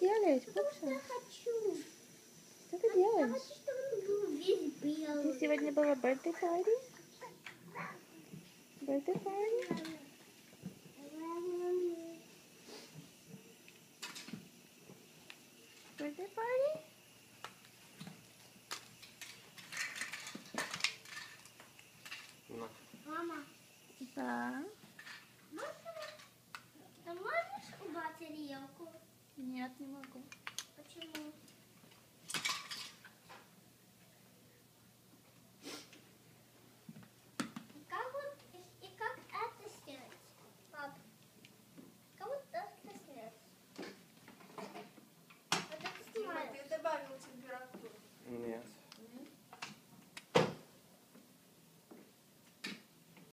делаешь, Пупша? Я хочу. Что ты Я делаешь? хочу, чтобы он был весь белый. Ты сегодня была birthday party? Birthday party? Birthday party? На. Мама, Да. Нет, не могу. Почему? И как, он, и, как это снять, пап? Как вот это снять? Вот добавил температуру? Нет.